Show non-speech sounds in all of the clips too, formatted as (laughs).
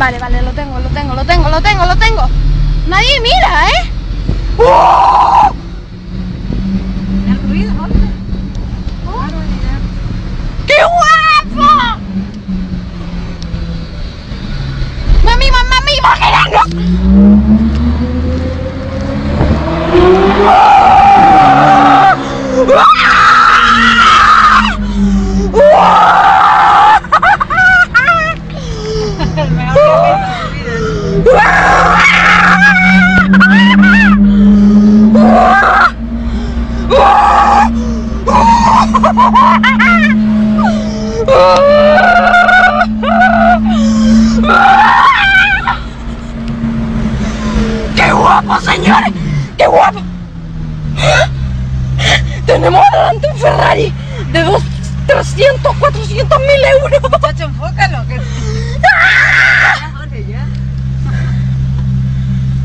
Vale, vale, lo tengo, lo tengo, lo tengo, lo tengo, lo tengo. Nadie mira, ¿eh? El ruido, ¿no? ¡Qué guapo! Mami, mamá. El (laughs) ¡Qué guapo, señores! ¡Qué guapo! Tenemos adelante un Ferrari de dos, 300, 400 mil euros. Enfócalo. Que...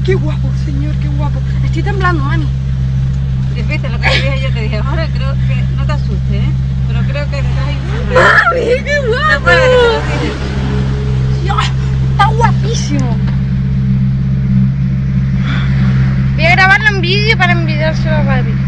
¡Qué guapo, señor! ¡Qué guapo! Estoy temblando, mami. Viste lo que te dije, yo te dije, ahora creo que no te asustes, ¿eh? Pero creo que detrás hay un. ¡Mami, qué ¿Te guapo! Dios, está guapísimo. Voy a grabarlo en vídeo para enviárselo a Barbie.